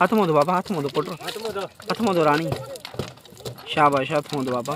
हाथ मोदो बाबा हाथ मोदो पोटो हाथ मोदो रानी। शाबाश हाथ मोदो बाबा।